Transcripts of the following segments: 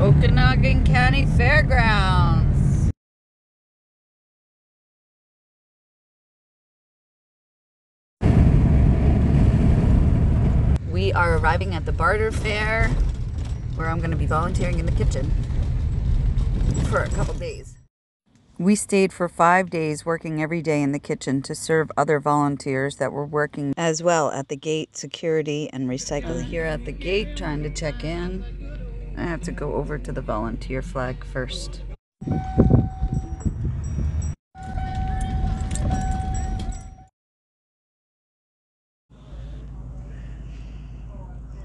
Okanogan County Fairgrounds. We are arriving at the barter fair where I'm going to be volunteering in the kitchen for a couple days. We stayed for five days working every day in the kitchen to serve other volunteers that were working as well at the gate, security, and recycle. Here at the gate, trying to check in. I have to go over to the volunteer flag first.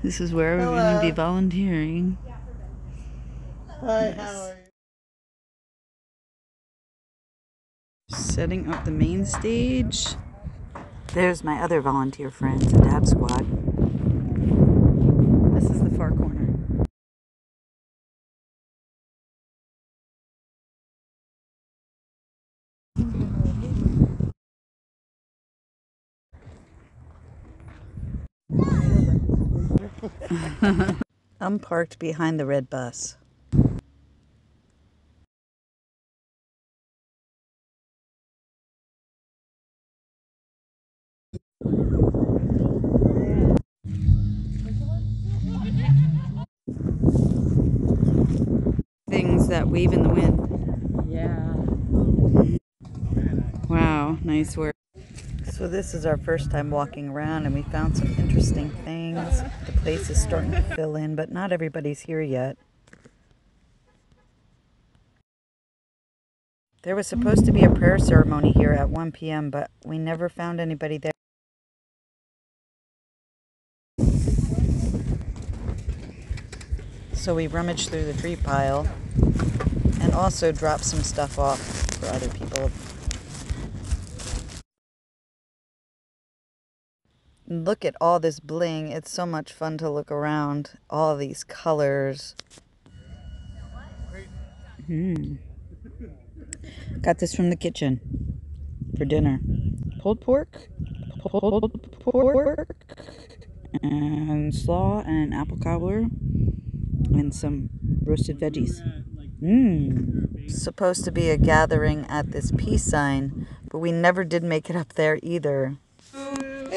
This is where we're going to be volunteering. Hi, how are you? Setting up the main stage. There's my other volunteer friends, the Dab Squad. This is the far corner. I'm parked behind the red bus. Things that wave in the wind. Yeah. Wow, nice work. So this is our first time walking around and we found some interesting things. The place is starting to fill in, but not everybody's here yet. There was supposed to be a prayer ceremony here at 1 p.m., but we never found anybody there. So we rummaged through the tree pile and also dropped some stuff off for other people. Look at all this bling. It's so much fun to look around. All these colors. Hmm. Got this from the kitchen for dinner. Pulled pork, pulled pork, and slaw and apple cobbler, and some roasted veggies. Mmm. Supposed to be a gathering at this peace sign, but we never did make it up there either.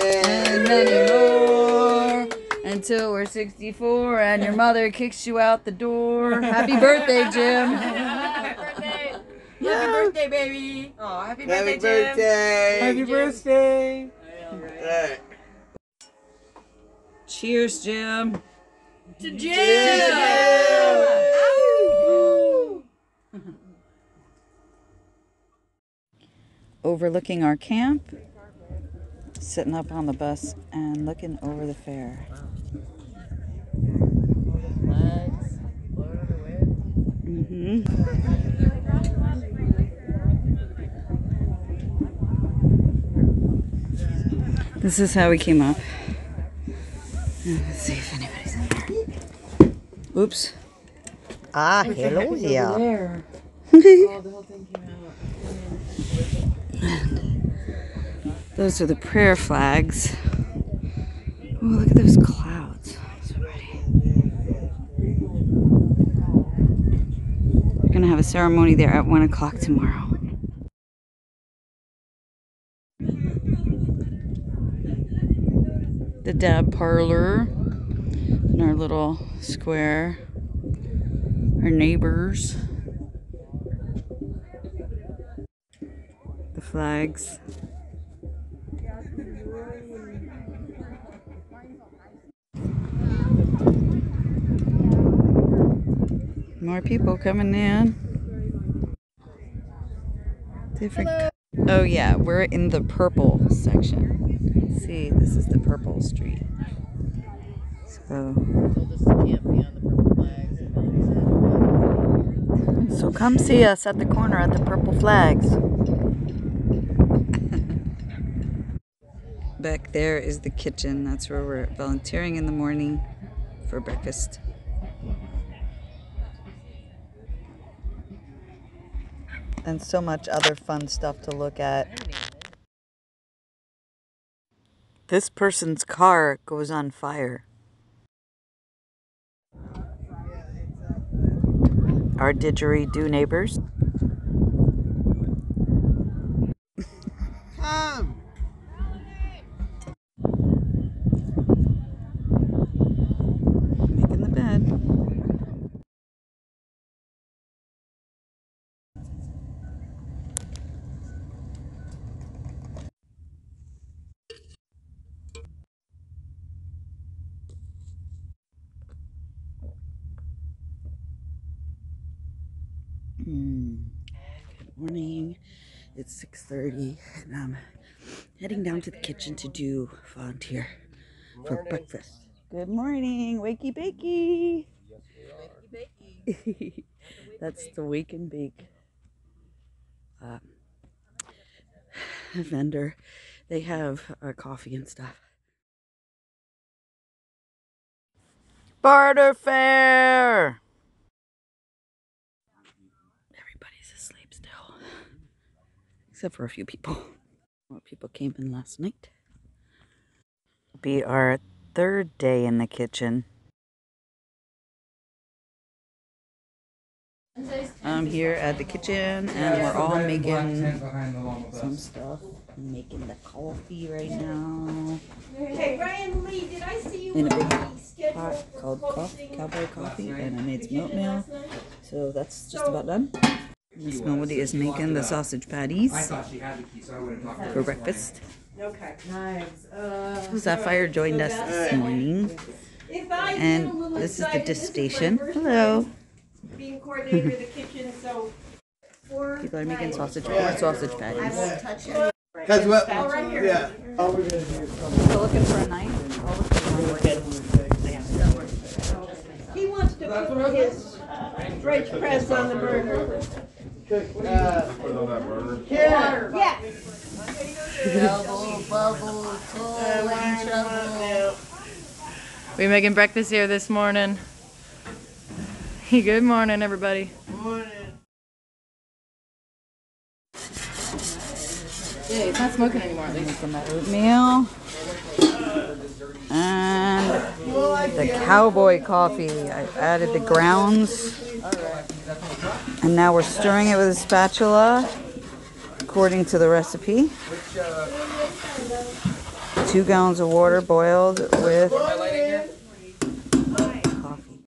And many more until we're 64 and your mother kicks you out the door. Happy birthday, Jim. Happy birthday! Happy birthday, baby! Oh, happy birthday, Happy Jim! birthday! Happy birthday! Alright. Cheers, Jim. To Jim! Overlooking our camp, sitting up on the bus and looking over the fair. hmm This is how we came up. Let's see if anybody's in there. Oops. Ah, hello there. Those are the prayer flags. Oh, look at those clouds. They're going to have a ceremony there at 1 o'clock tomorrow. The dab parlor in our little square. Our neighbors. The flags. More people coming in. Different. co- Oh yeah, we're in the purple section. See, this is the purple street. So, so come see us at the corner at the purple flags. Back there is the kitchen. That's where we're volunteering in the morning for breakfast. And so much other fun stuff to look at. This person's car goes on fire. our didgeridoo neighbors. Come. Making the bed. Mm. Good morning. It's 6:30 and I'm heading down to the kitchen to do volunteer for breakfast. Good morning, wakey bakey. That's the wake and bake um, vendor. They have uh, coffee and stuff. Barter fair. Everybody's asleep still, except for a few people. More people came in last night. Be our third day in the kitchen. I'm here at the kitchen and we're all making some stuff. I'm making the coffee right now Hey, Brian Lee, did I see you in a big the pot called coffee, cowboy coffee, and I made some oatmeal. So that's just about done. Miss Melody is making the sausage patties thought she had the key, so I would have talked to her. for breakfast. Okay. Knives, uh. Sapphire joined us this morning, If I get a and little this is the excited, dish this is my station. first Hello. time Being coordinator of the kitchen, so. four People are making knives. sausage or sausage patties. touch it. Cause what? Oh, right here. Yeah. Oh, we're gonna do something. Still looking for a knife? He wants to put his French press on the burger. Cook, uh, that. We making breakfast here this morning. Good morning, everybody. Morning. Yeah, it's not smoking anymore at least. Making the oatmeal. And the cowboy coffee. I added the grounds. And now we're stirring it with a spatula according to the recipe. Two gallons of water boiled with coffee.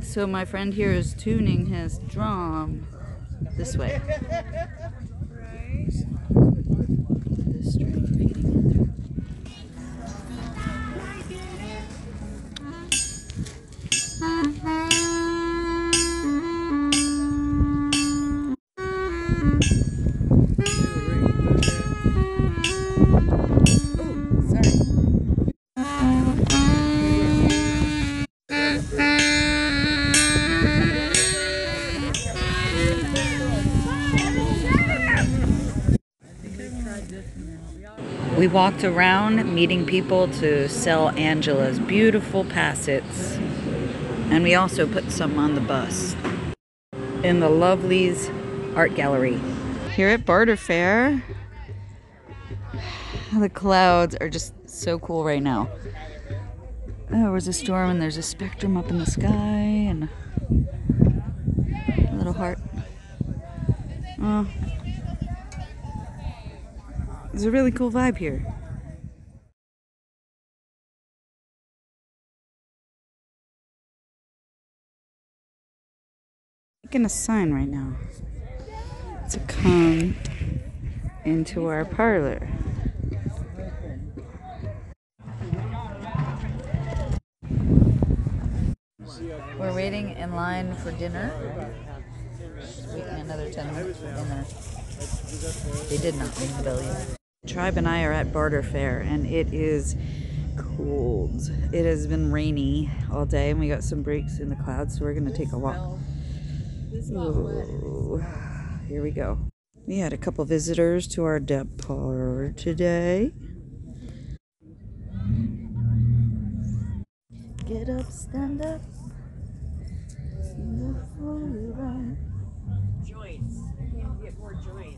So my friend here is tuning his drum this way. We walked around meeting people to sell Angela's beautiful passets. And we also put some on the bus in the Lovely's Art Gallery. Here at Barter Fair, the clouds are just so cool right now. Oh, there was a storm and there's a spectrum up in the sky and a little heart. Oh, there's a really cool vibe here. Making a sign right now to come into our parlor. We're waiting in line for dinner. Just waiting another 10 minutes for dinner. They did not ring the bell yet. Tribe and I are at Barter Fair and it is cold. It has been rainy all day and we got some breaks in the clouds, so we're gonna take a walk. Ooh, here we go. We had a couple visitors to our depot today. Get up, stand up. Stand up for your right. Joints. Get more joints.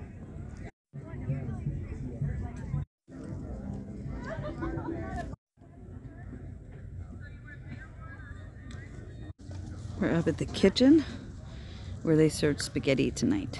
We're up at the kitchen where they served spaghetti tonight.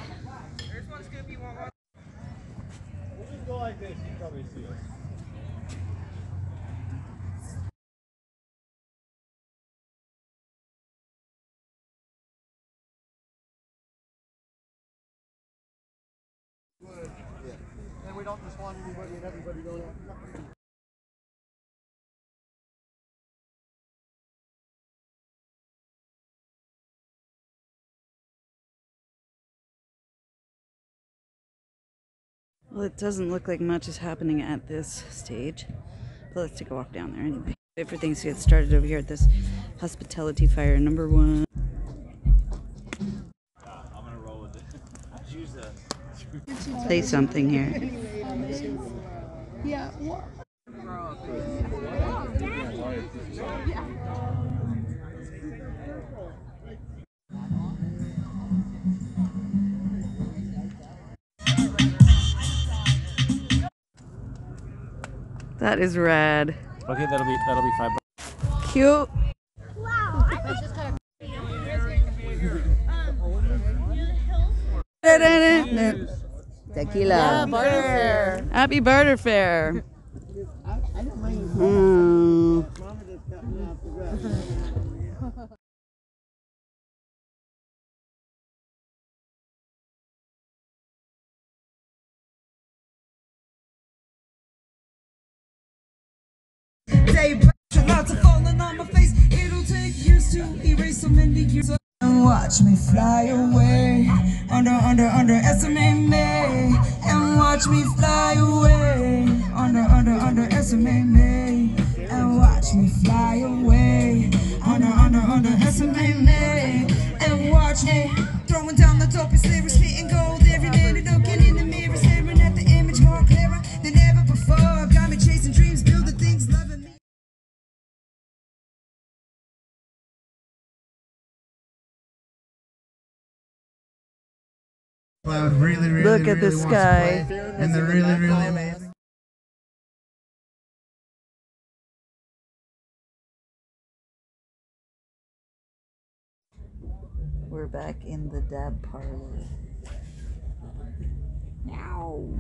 And we don't just want anybody and everybody going out. Well, it doesn't look like much is happening at this stage, but let's take a walk down there anyway. Wait for things to get started over here at this hospitality fire number one. I'm gonna roll with it. Use the. Say something here. That is rad. Okay, that'll be that'll be five. bucks. Cute. Wow. Tequila. Barter fair. Happy barter fair. Mm. Day lots of falling on my face. It'll take years to erase so many years and watch me fly away. Under under underestimate me and watch me fly away. Under under underestimate me and watch me fly away. Under under underestimate me and watch me I would really, really, Look at the really want to sky. and they're really, really amazing. We're back in the dab parlor. Meow.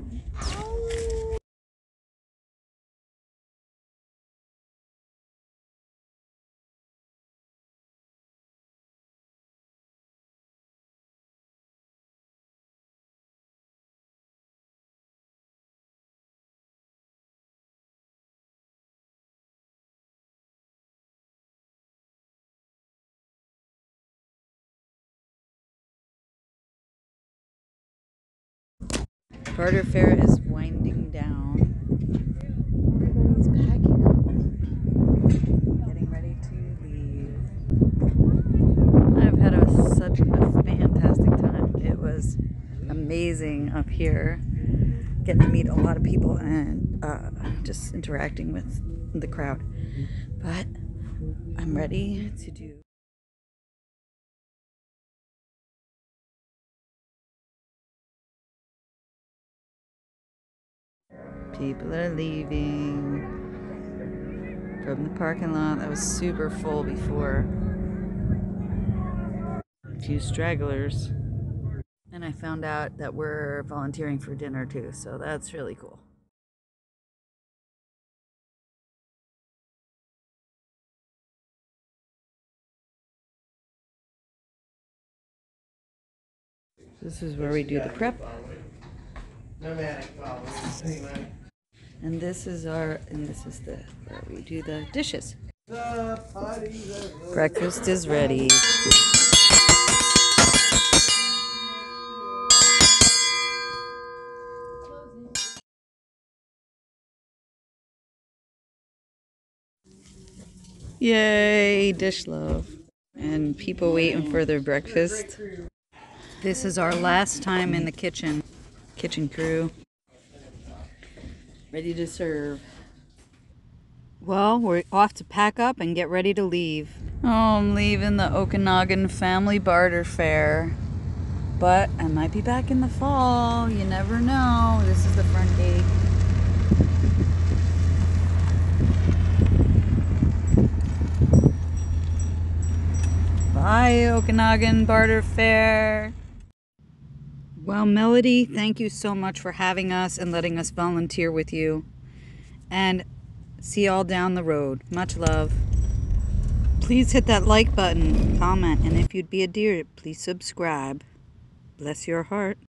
Barter Fair is winding down. Everybody's packing up, getting ready to leave. I've had a, such a fantastic time. It was amazing up here, getting to meet a lot of people and uh, just interacting with the crowd. But I'm ready to do. People are leaving from the parking lot that was super full before. A few stragglers. And I found out that we're volunteering for dinner too, so that's really cool. This is where we do the prep. And this is our, and this is the, where we do the dishes. Breakfast is ready. Yay, dish love. And people waiting for their breakfast. This is our last time in the kitchen. Kitchen crew. Ready to serve. Well, we're off to pack up and get ready to leave. Oh, I'm leaving the Okanogan Family Barter Fair. But I might be back in the fall. You never know. This is the front gate. Bye, Okanogan Barter Fair. Well, Melody, thank you so much for having us and letting us volunteer with you. And see y'all down the road. Much love. Please hit that like button, comment, and if you'd be a dear, please subscribe. Bless your heart.